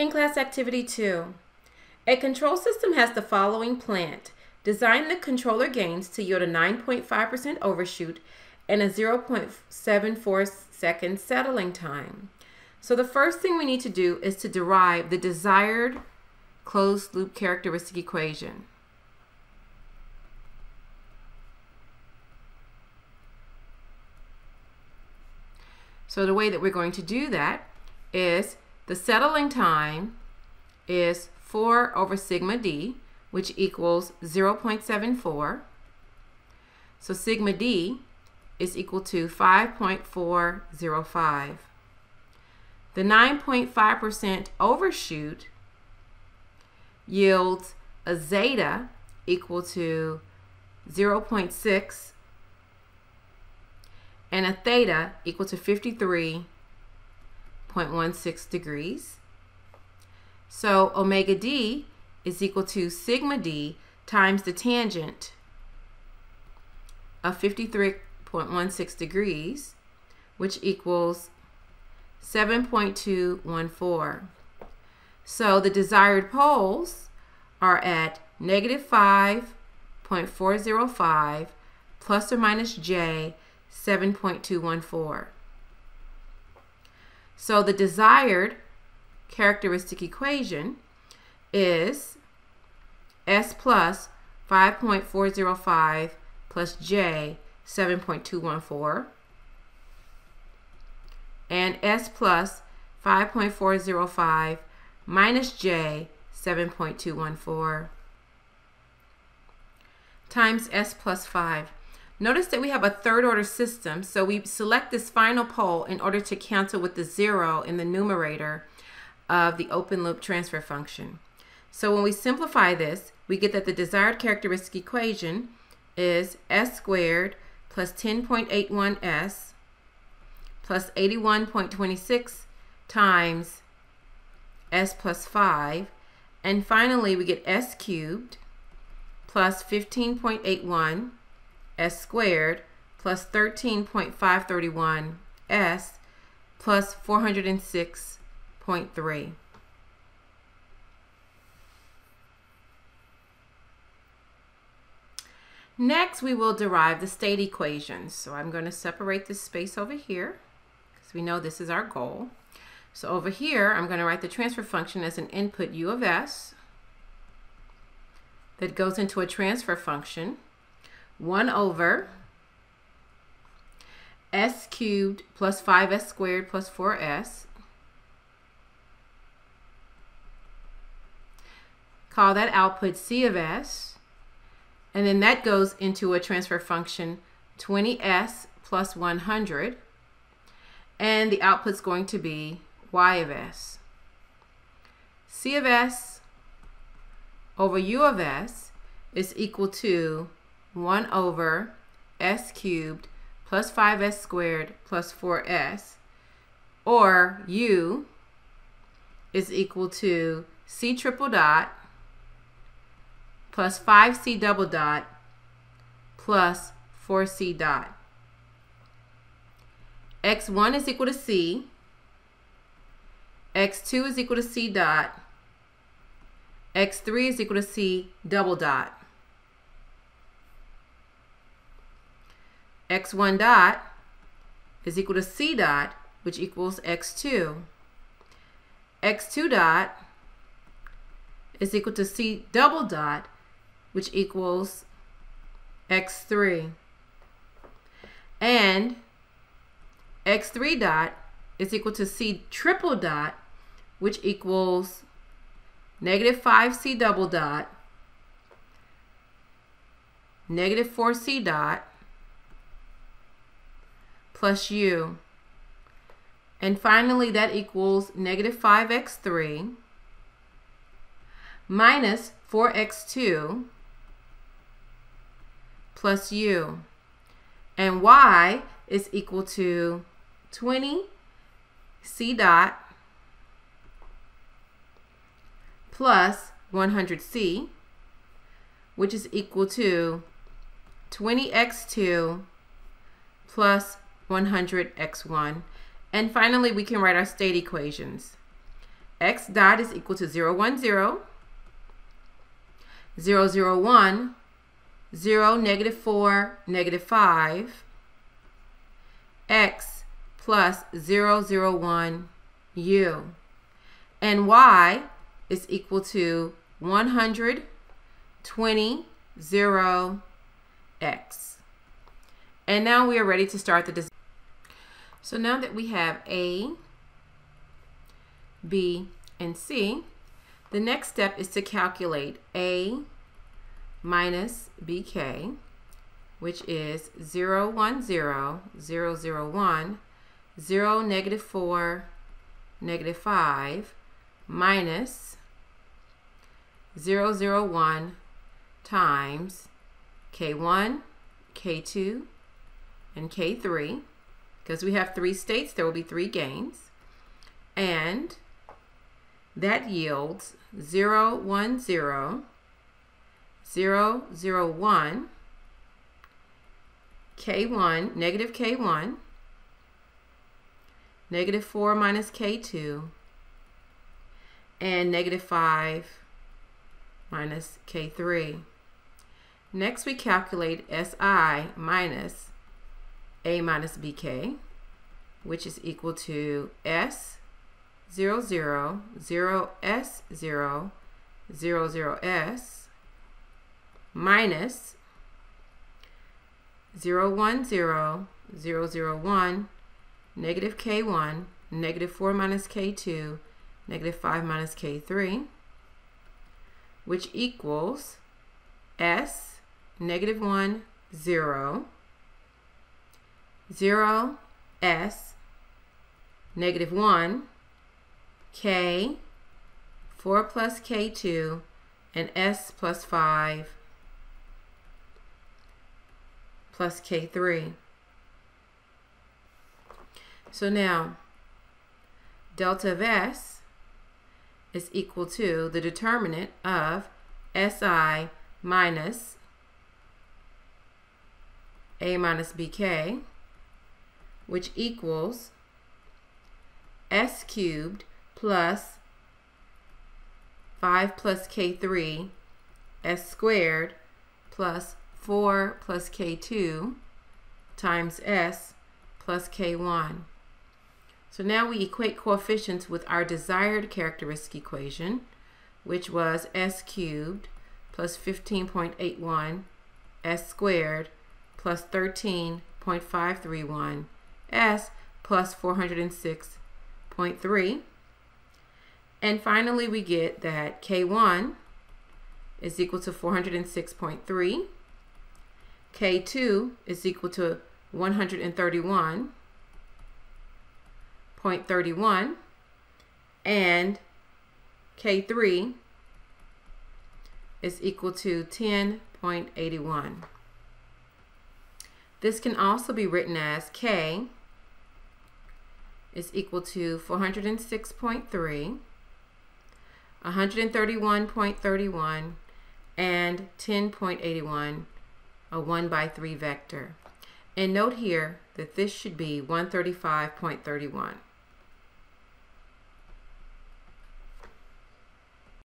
In class activity 2, a control system has the following plant. Design the controller gains to yield a 9.5% overshoot and a 0.74 second settling time. So the first thing we need to do is to derive the desired closed loop characteristic equation. So the way that we're going to do that is the settling time is 4 over sigma d, which equals 0.74. So sigma d is equal to 5.405. The 9.5% overshoot yields a zeta equal to 0.6 and a theta equal to 53 0.16 degrees. So omega d is equal to sigma d times the tangent of 53.16 degrees, which equals 7.214. So the desired poles are at negative 5.405 plus or minus j 7.214. So the desired characteristic equation is S plus 5.405 plus J 7.214 and S plus 5.405 minus J 7.214 times S plus 5. Notice that we have a third order system, so we select this final pole in order to cancel with the zero in the numerator of the open loop transfer function. So when we simplify this, we get that the desired characteristic equation is s squared plus 10.81s plus 81.26 times s plus 5. And finally, we get s cubed plus 15.81 s squared plus 13.531 s plus 406.3. Next, we will derive the state equations. So I'm going to separate this space over here because we know this is our goal. So over here, I'm going to write the transfer function as an input u of s that goes into a transfer function 1 over s cubed plus 5s squared plus 4s. Call that output c of s. And then that goes into a transfer function 20s plus 100. And the output's going to be y of s. c of s over u of s is equal to 1 over s cubed plus 5s squared plus 4s, or u is equal to c triple dot plus 5c double dot plus 4c dot. x1 is equal to c, x2 is equal to c dot, x3 is equal to c double dot. X1 dot is equal to c dot, which equals x2. x2 dot is equal to c double dot, which equals x3. And x3 dot is equal to c triple dot, which equals negative 5c double dot, negative 4c dot, plus u. And finally, that equals negative 5x3 minus 4x2 plus u. And y is equal to 20 c dot plus 100c, which is equal to 20x2 plus 100x1. And finally, we can write our state equations. x dot is equal to 0, 1, 0, 0, 0, 1, 0, negative 4, negative 5, x plus 0, 0, 1, u. And y is equal to 120, 0, x. And now we are ready to start the design. So now that we have A, B, and C, the next step is to calculate A minus BK, which is 0, 1, 0, 0, 0, 1, 0, negative 4, negative 5, minus 0, 0, 1 times K1, K2, and K3. Because we have three states, there will be three gains. And that yields 0, 1, 0, 0, 0, 1, K1, negative K1, negative 4 minus K2, and negative 5 minus K3. Next, we calculate SI minus A minus BK, which is equal to S 0, 0, 0, S 0, 0, 0, S minus 0, 1, 0, 0, 0, 1, negative K1, negative 4 minus K2, negative 5 minus K3, which equals S, negative 1, 0, 0, S, negative 1, K, 4 plus K2, and S plus 5 plus K3. So now, delta of S is equal to the determinant of SI minus A minus BK, which equals S cubed plus 5 plus K3 S squared plus 4 plus K2 times S plus K1. So now we equate coefficients with our desired characteristic equation, which was s cubed plus 15.81 s squared plus 13.531 s plus 406.3. And finally, we get that K1 is equal to 406.3. K2 is equal to 131.31. and K3 is equal to 10.81. This can also be written as K is equal to 406.3, 131.31, and 10.81, a 1 by 3 vector. And note here that this should be 135.31.